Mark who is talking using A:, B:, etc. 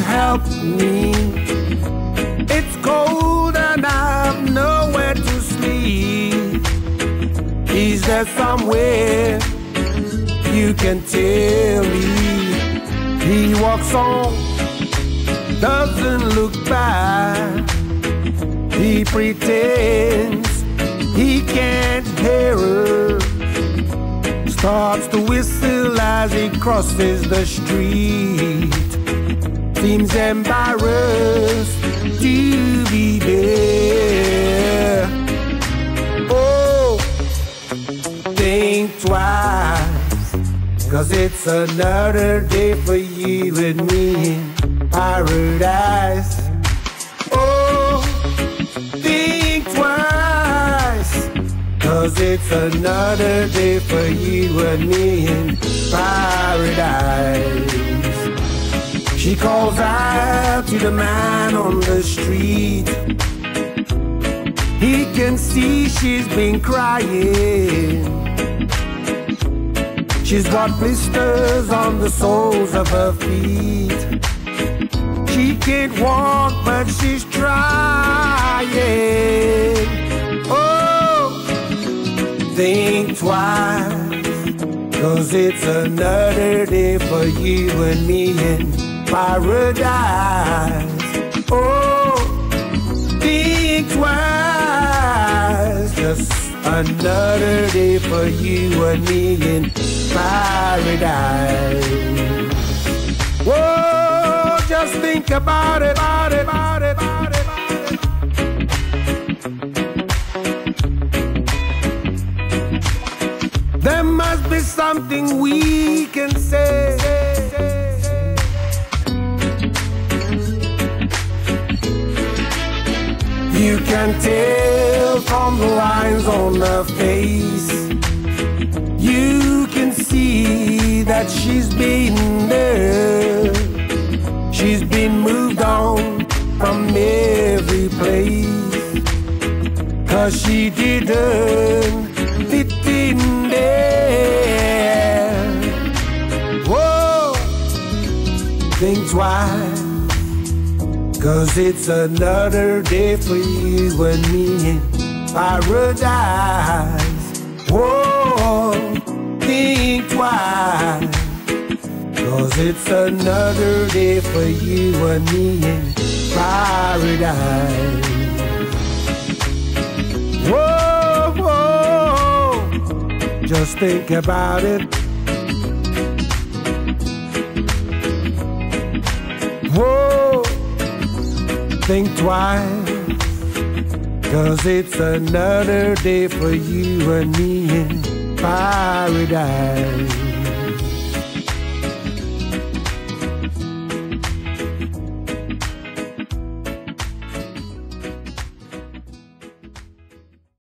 A: help me. It's cold and I've nowhere to sleep. Is there somewhere you can tell me? He walks on, doesn't look back. He pretends he can't hear her. Starts to whistle as he crosses the street. Seems embarrassed to be there. Oh, think twice. Cause it's another day for you and me in paradise. Oh, think twice. Cause it's another day for you and me in paradise. She calls out to the man on the street. He can see she's been crying. She's got blisters on the soles of her feet. She can't walk, but she's trying. Oh, think twice. Cause it's another day for you and me in paradise. Oh, think twice. Just another day for you and me in paradise. Whoa, just think about it, about it, about it, about. There must be something we can say. You can tell from the lines on her face. You can see that she's been there. She's been moved on from every place. Cause she didn't fit in there. Whoa, think twice. Cause it's another day for you and me in paradise. Whoa, think twice. Cause it's another day for you and me in paradise. Whoa, whoa, just think about it. Whoa, think twice. Cause it's another day for you and me in paradise.